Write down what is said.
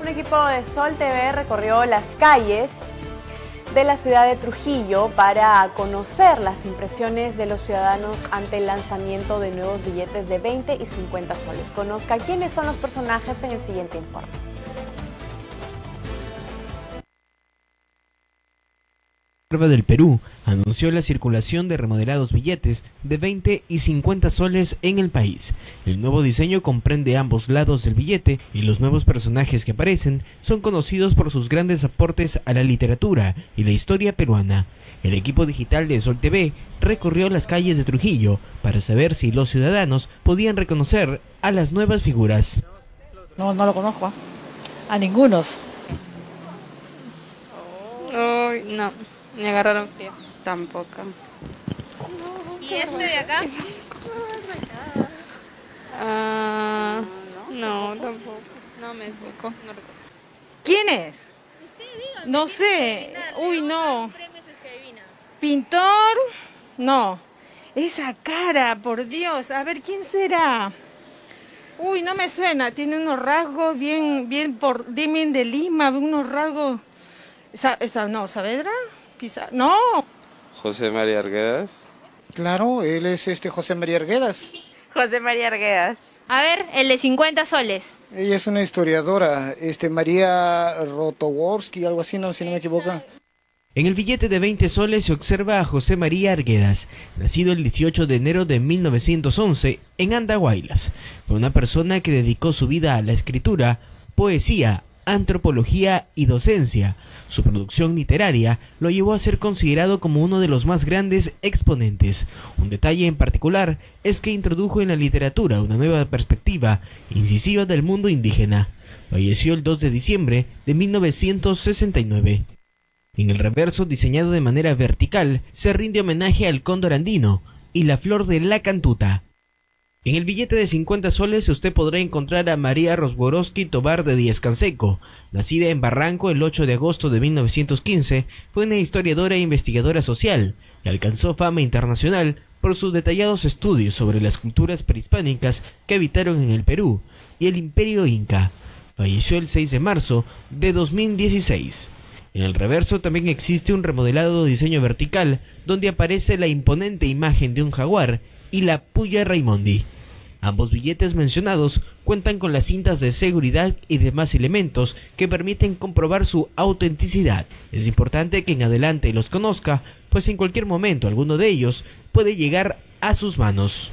Un equipo de Sol TV recorrió las calles de la ciudad de Trujillo para conocer las impresiones de los ciudadanos ante el lanzamiento de nuevos billetes de 20 y 50 soles. Conozca quiénes son los personajes en el siguiente informe. Del Perú anunció la circulación de remodelados billetes de 20 y 50 soles en el país. El nuevo diseño comprende ambos lados del billete y los nuevos personajes que aparecen son conocidos por sus grandes aportes a la literatura y la historia peruana. El equipo digital de Sol TV recorrió las calles de Trujillo para saber si los ciudadanos podían reconocer a las nuevas figuras. No, no lo conozco. ¿ah? A ningunos. no. Me agarraron frío. Tampoco. ¿Y este de acá? Ah, no, tampoco. No me supo. No recuerdo. ¿Quién es? No sé. Uy, no. Pintor. No. Esa cara, por Dios. A ver, ¿quién será? Uy, no me suena. Tiene unos rasgos bien, bien por Dimen de Lima, unos rasgos. Esa, esa no, ¿Saavedra? No. José María Arguedas. Claro, él es este José María Arguedas. José María Arguedas. A ver, el de 50 soles. Ella es una historiadora, este María Rotoworski, algo así, no, si no me equivoco. En el billete de 20 soles se observa a José María Arguedas, nacido el 18 de enero de 1911 en Andahuaylas. Fue una persona que dedicó su vida a la escritura, poesía, antropología y docencia. Su producción literaria lo llevó a ser considerado como uno de los más grandes exponentes. Un detalle en particular es que introdujo en la literatura una nueva perspectiva incisiva del mundo indígena. Falleció el 2 de diciembre de 1969. En el reverso, diseñado de manera vertical, se rinde homenaje al cóndor andino y la flor de la cantuta, en el billete de 50 soles usted podrá encontrar a María Rosborowski Tobar de Díaz Canseco. Nacida en Barranco el 8 de agosto de 1915, fue una historiadora e investigadora social y alcanzó fama internacional por sus detallados estudios sobre las culturas prehispánicas que habitaron en el Perú y el Imperio Inca. Falleció el 6 de marzo de 2016. En el reverso también existe un remodelado diseño vertical donde aparece la imponente imagen de un jaguar y la Puya Raimondi. Ambos billetes mencionados cuentan con las cintas de seguridad y demás elementos que permiten comprobar su autenticidad. Es importante que en adelante los conozca, pues en cualquier momento alguno de ellos puede llegar a sus manos.